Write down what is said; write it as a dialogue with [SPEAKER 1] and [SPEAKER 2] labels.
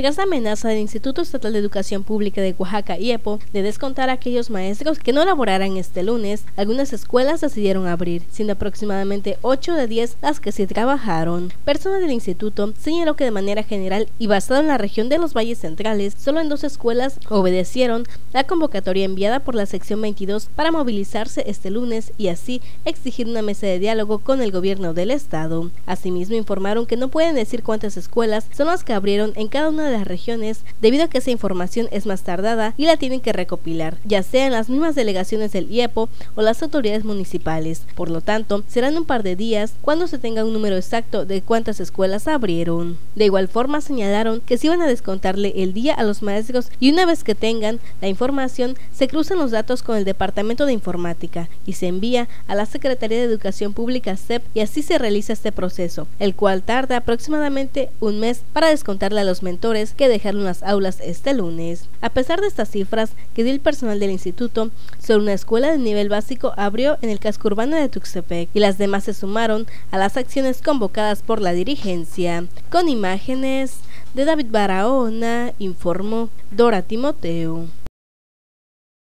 [SPEAKER 1] tras la amenaza del Instituto Estatal de Educación Pública de Oaxaca, IEPO, de descontar a aquellos maestros que no laboraran este lunes, algunas escuelas decidieron abrir, siendo aproximadamente 8 de 10 las que sí trabajaron. Personas del instituto señaló que de manera general y basado en la región de los valles centrales, solo en dos escuelas obedecieron la convocatoria enviada por la sección 22 para movilizarse este lunes y así exigir una mesa de diálogo con el gobierno del estado. Asimismo informaron que no pueden decir cuántas escuelas son las que abrieron en cada una de las regiones debido a que esa información es más tardada y la tienen que recopilar, ya sea en las mismas delegaciones del IEPO o las autoridades municipales. Por lo tanto, serán un par de días cuando se tenga un número exacto de cuántas escuelas abrieron. De igual forma señalaron que se iban a descontarle el día a los maestros y una vez que tengan la información se cruzan los datos con el Departamento de Informática y se envía a la Secretaría de Educación Pública CEP y así se realiza este proceso, el cual tarda aproximadamente un mes para descontarle a los mentores que dejaron las aulas este lunes. A pesar de estas cifras que dio el personal del instituto, solo una escuela de nivel básico abrió en el casco urbano de Tuxtepec y las demás se sumaron a las acciones convocadas por la dirigencia. Con imágenes de David Barahona, informó Dora Timoteo.